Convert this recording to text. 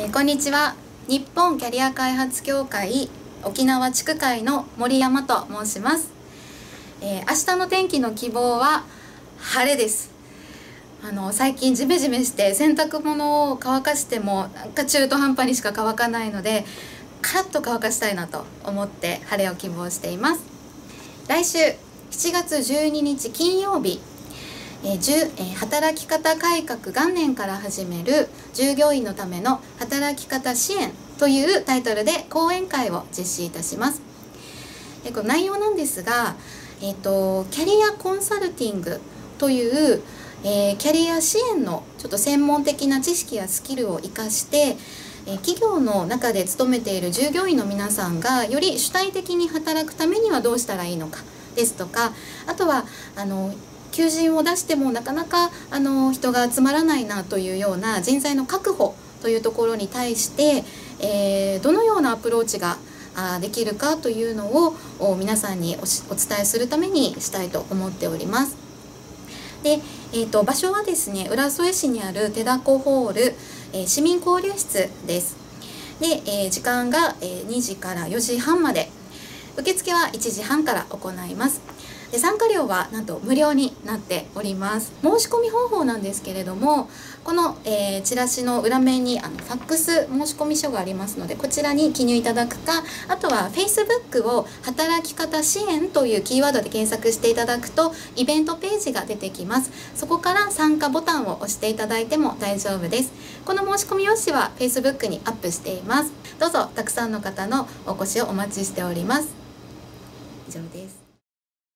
えー、こんにちは。日本キャリア開発協会沖縄地区会の森山と申します、えー、明日の天気の希望は晴れです。あの最近ジメジメして洗濯物を乾かしてもなんか中途半端にしか乾かないのでカラッと乾かしたいなと思って晴れを希望しています。来週7月12日金曜日えーえ、働き方改革元年から始める従業員のための働き方支援というタイトルで講演会を実施いたします。えー、この内容なんですが、えーと、キャリアコンサルティングという、えー、キャリア支援のちょっと専門的な知識やスキルを生かしてえ企業の中で勤めている従業員の皆さんがより主体的に働くためにはどうしたらいいのかですとかあとはあの求人を出してもなかなかあの人が集まらないなというような人材の確保というところに対して、えー、どのようなアプローチができるかというのを皆さんにお伝えするためにしたいと思っております。で、えーと、場所はですね浦添市にある手だこホール、えー、市民交流室です。で、えー、時間が、え、2時から4時半まで受付は1時半から行います。で参加料はなんと無料になっております。申し込み方法なんですけれどもこの、えー、チラシの裏面にあのファックス申し込み書がありますのでこちらに記入いただくかあとは Facebook を働き方支援というキーワードで検索していただくとイベントページが出てきます。そこから参加ボタンを押していただいても大丈夫です。この申し込み用紙は Facebook にアップしています。どうぞたくさんの方のお越しをお待ちしております。以上です。